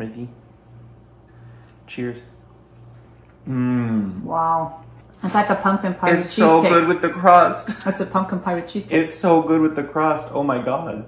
Ready? Cheers. Mmm. Wow. It's like a pumpkin pie with It's so good with the crust. It's a pumpkin pie with cheesecake. It's so good with the crust. Oh my god.